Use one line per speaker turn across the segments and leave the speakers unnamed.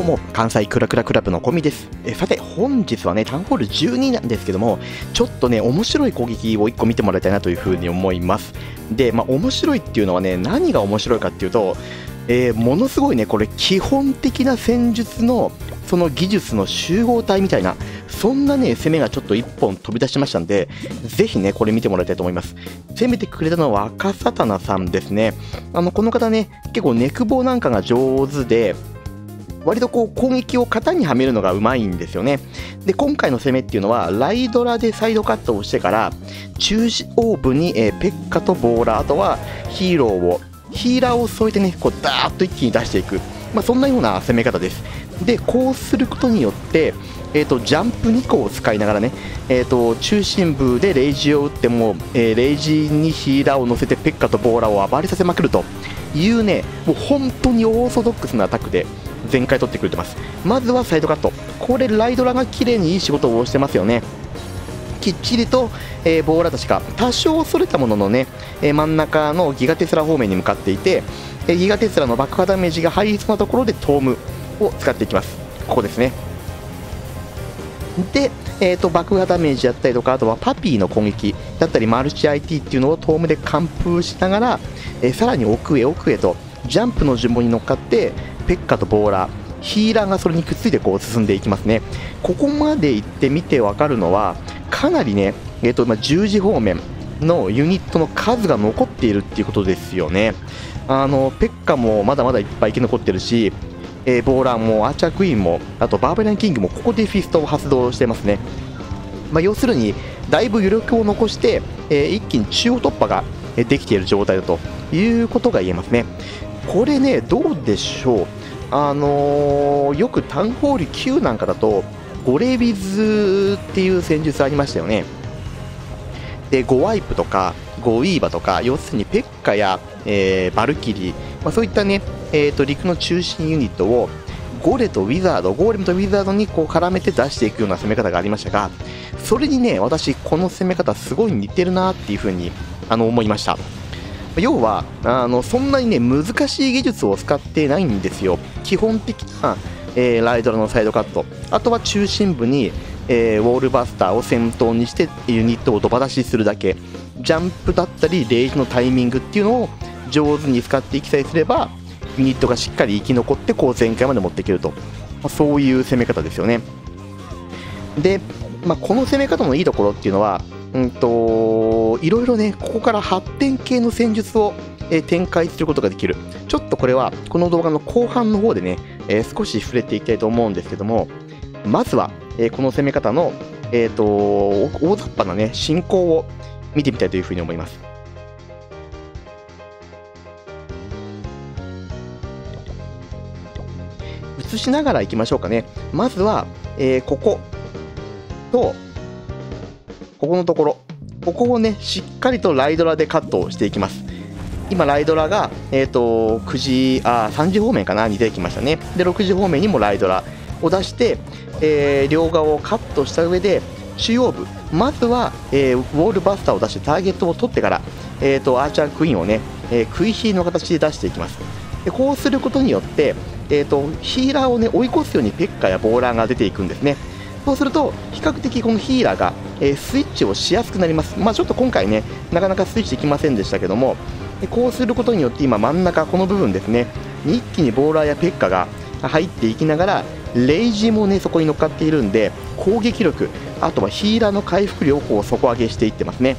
うも、関西クラクラクラブのコミです。えさて、本日はね、タウンホール12なんですけども、ちょっとね、面白い攻撃を1個見てもらいたいなというふうに思います。で、まあ、面白いっていうのはね、何が面白いかっていうと、えー、ものすごいね、これ、基本的な戦術の、その技術の集合体みたいな、そんなね、攻めがちょっと1本飛び出しましたんで、ぜひね、これ見てもらいたいと思います。攻めてくれたのは赤サタナさんですね。あの、この方ね、結構ネクボなんかが上手で、割とこう攻撃を型にはめるのがうまいんですよね。で、今回の攻めっていうのは、ライドラでサイドカットをしてから、中央部に、えー、ペッカとボーラー、あとはヒーローを、ヒーラーを添えてね、こうダーッと一気に出していく。まあ、そんなような攻め方です。で、こうすることによって、えーと、ジャンプ2個を使いながらね、えーと、中心部でレイジを打っても、えー、レイジにヒーラーを乗せてペッカとボーラーを暴れさせまくるというね、もう本当にオーソドックスなアタックで、全開取ってくれてます。まずはサイドカット。これライドラが綺麗にいい仕事をしてますよね。きっちりと、えー、ボーラーたちが多少それたもののね、えー、真ん中のギガテスラ方面に向かっていて、えー、ギガテスラの爆破ダメージが入りそうなところでトームを使っていきます。ここですね。で、えーと、爆破ダメージだったりとかあとはパピーの攻撃だったりマルチ IT っていうのをトームで完封しながら、えー、さらに奥へ奥へとジャンプの順番に乗っかってペッカとボーラヒーラーがそれにくっついてこう進んでいきますね。ここまで行ってみて分かるのはかなりね、えーと、10時方面のユニットの数が残っているっていうことですよね。あのペッカもまだまだいっぱい生き残ってるし、えー、ボーラーもアーチャークイーンもあとバーバリアンキングもここでフィストを発動してますね、まあ、要するにだいぶ余力を残して、えー、一気に中央突破ができている状態だということが言えますね。これねどうでしょう。あのー、よくタウンホール9なんかだとゴレビズっていう戦術ありましたよね。で5ワイプとか5ウィーバとか要するにペッカや、えー、バルキリー、まあ、そういったね、えーと、陸の中心ユニットをゴレとウィザードゴーレムとウィザードにこう絡めて出していくような攻め方がありましたがそれにね私この攻め方すごい似てるなっていうふうにあの思いました。要はあのそんなにね難しい技術を使ってないんですよ。基本的な、えー、ライドラのサイドカット。あとは中心部に、えー、ウォールバスターを先頭にしてユニットをドバ出しするだけ。ジャンプだったりレイジのタイミングっていうのを上手に使っていきさえすればユニットがしっかり生き残ってこう前回まで持っていけると、まあ、そういう攻め方ですよね。で、まあ、この攻め方のいいところっていうのはうんといろいろねここから発展系の戦術を、展開することができる。ちょっとこれはこの動画の後半の方でね、えー、少し触れていきたいと思うんですけどもまずは、えー、この攻め方の、えーと、大雑把なね進行を見てみたいというふうに思います。映しながらいきましょうかね。まずは、えー、こことここのところ。ここをねしっかりとライドラでカットしていきます。今ライドラが、えーと、9時あ3時方面かなに出てきましたね。で6時方面にもライドラを出して、えー、両側をカットした上で中央部まずは、えー、ウォールバスターを出してターゲットを取ってから、えーと、アーチャークイーンをね、えー、食い火の形で出していきます。でこうすることによって、えーとヒーラーをね追い越すようにペッカやボーラーが出ていくんですね。そうすると比較的このヒーラーが、え、スイッチをしやすくなります、まあ、ちょっと今回ねなかなかスイッチできませんでしたけどもこうすることによって今真ん中この部分ですね一気にボーラーやペッカが入っていきながらレイジもねそこに乗っかっているんで攻撃力あとはヒーラーの回復力を底上げしていってますね。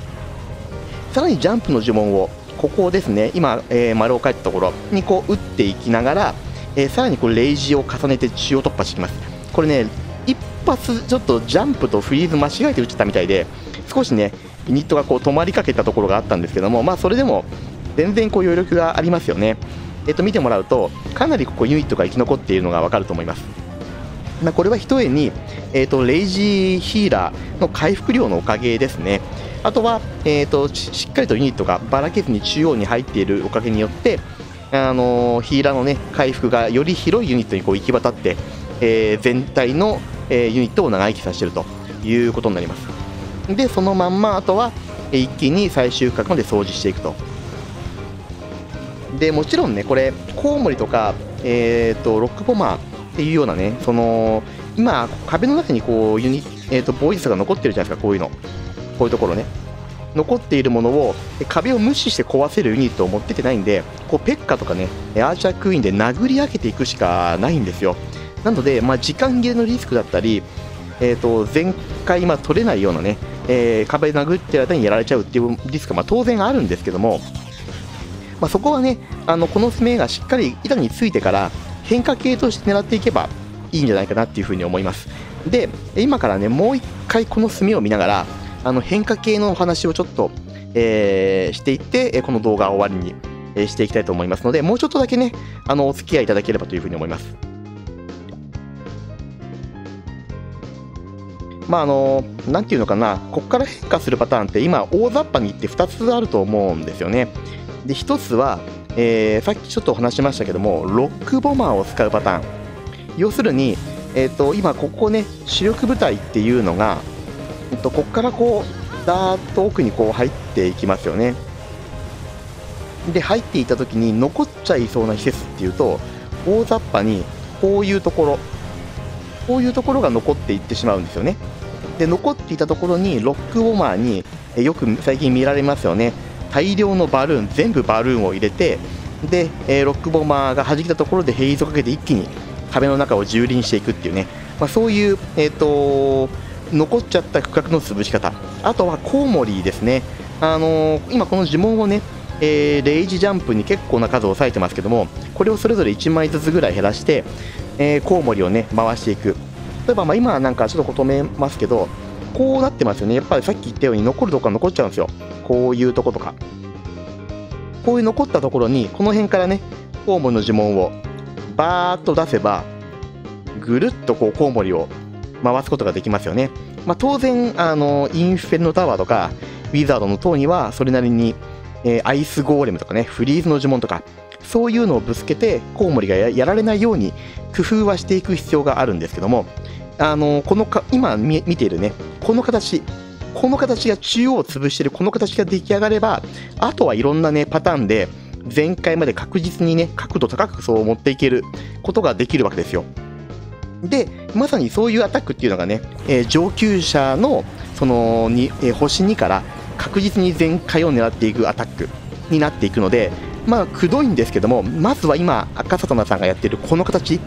さらにジャンプの呪文をここですね今、えー、丸を書いたところにこう打っていきながら、えー、さらにこうレイジを重ねて中央突破していきます。これね一発ちょっとジャンプとフリーズ間違えて打ってたみたいで少しねユニットがこう止まりかけたところがあったんですけどもまあそれでも全然こう余力がありますよね。えっと見てもらうとかなりここユニットが生き残っているのが分かると思います。まあ、これはひとえに、えーと、レイジーヒーラーの回復量のおかげですね。あとは、えーと、しっかりとユニットがばらけずに中央に入っているおかげによってあの、ヒーラーの、ね、回復がより広いユニットにこう行き渡って、えー、全体のえユニットを長生きさせているということになりますでそのまんまあとは一気に最終区画まで掃除していくとでもちろんねこれコウモリとか、えーと、ロックポマーっていうようなね、その、今、壁の中にこう、ユニ、えっ、ー、と、ボイスが残ってるじゃないですか、こういうの。こういうところね。残っているものを壁を無視して壊せるユニットを持っててないんでこうペッカとかねアーチャークイーンで殴り上げていくしかないんですよなので、まあ、時間切れのリスクだったり、えーと、前回まあ取れないようなね、えー、壁殴ってる間にやられちゃうっていうリスクはまあ当然あるんですけども、まあ、そこはねあのこの攻めがしっかり板についてから変化系として狙っていけばいいんじゃないかなっていうふうに思います。で今からねもう一回この攻めを見ながらあの変化系のお話をちょっと、えー、していってこの動画を終わりに、していきたいと思いますのでもうちょっとだけねあのお付き合いいただければというふうに思います。まああのなんていうのかなここから変化するパターンって今大雑把に言って2つあると思うんですよね。で1つは、えー、さっきちょっとお話しましたけどもロックボマーを使うパターン。要するに、えーと今ここね主力部隊っていうのがえっと、ここからこうダーッと奥にこう入っていきますよね。で入っていった時に残っちゃいそうな施設っていうと大雑把にこういうところ。こういうところが残っていってしまうんですよね。で残っていたところにロックウォーマーによく最近見られますよね。大量のバルーン全部バルーンを入れてで、ロックボマーが弾けたところでヘイズをかけて一気に壁の中を蹂躙していくっていうね、まあ、そういう、えーと残っちゃった区画の潰し方。あとはコウモリですね、あのー、今この呪文をね、えー、レイジジャンプに結構な数を割いてますけどもこれをそれぞれ1枚ずつぐらい減らして、えー、コウモリをね回していく。例えばまあ今なんかちょっと止めますけどこうなってますよね。やっぱりさっき言ったように残るところが残っちゃうんですよ。こういうとことか。こういう残ったところにこの辺からねコウモリの呪文をバーッと出せばぐるっとこうコウモリを回すことができますよね。まあ、当然あの、インフェルノタワーとか、ウィザードの塔にはそれなりに、えー、アイスゴーレムとかね、フリーズの呪文とか、そういうのをぶつけて、コウモリがやられないように工夫はしていく必要があるんですけども、あのこのか今見ているね、この形、この形が中央を潰してるこの形が出来上がれば、あとはいろんなね、パターンで、前回まで確実にね、角度高くそう持っていけることができるわけですよ。でまさにそういうアタックっていうのがね、えー、上級者のそのに、えー、星2から確実に全開を狙っていくアタックになっていくのでまあくどいんですけどもまずは今赤里奈さんがやっているこの形。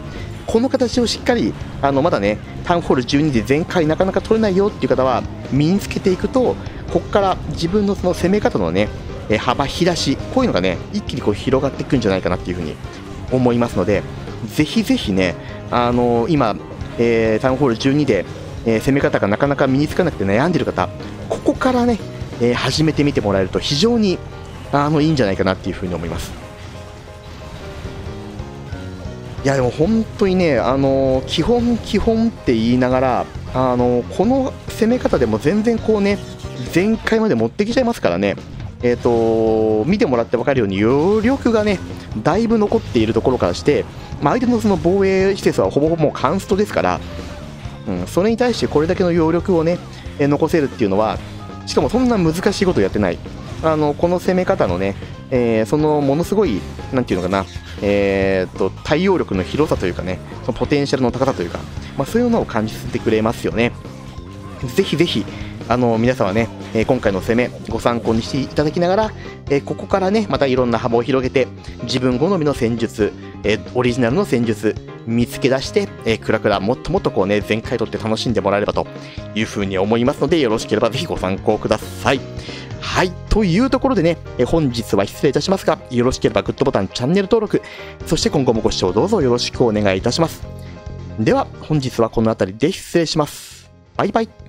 この形をしっかりあのまだねタウンホール12で全開なかなか取れないよっていう方は身につけていくとここから自分のその攻め方のね幅引き出しこういうのがね一気にこう広がっていくんじゃないかなっていうふうに思いますのでぜひぜひねあの今、えー、タウンホール12で、えー、攻め方がなかなか身につかなくて悩んでいる方ここからね、えー、始めてみてもらえると非常にあのいいんじゃないかなっていうふうに思います。いやでも本当にね、あの基本基本って言いながら、あのこの攻め方でも全然こうね全開まで持ってきちゃいますからね、えーと見てもらって分かるように余力がねだいぶ残っているところからしてまあ、相手のその防衛施設はほぼほぼもうカンストですから、うん、それに対してこれだけの余力をね、え残せるっていうのはしかもそんな難しいことやってない。あのこの攻め方のね、えー、そのものすごいなんていうのかな、えーと、対応力の広さというかねそのポテンシャルの高さというか、まあ、そういうのを感じさせてくれますよね。ぜひぜひあの皆様ね、えー、今回の攻めご参考にしていただきながら、えー、ここからねまたいろんな幅を広げて自分好みの戦術、えー、オリジナルの戦術見つけ出して、えー、クラクラもっともっとこうね全回取って楽しんでもらえればというふうに思いますのでよろしければぜひご参考ください。はい。というところでね、え本日は失礼いたしますがよろしければグッドボタンチャンネル登録そして今後もご視聴どうぞよろしくお願いいたします。では本日はこの辺りで失礼します。バイバイ。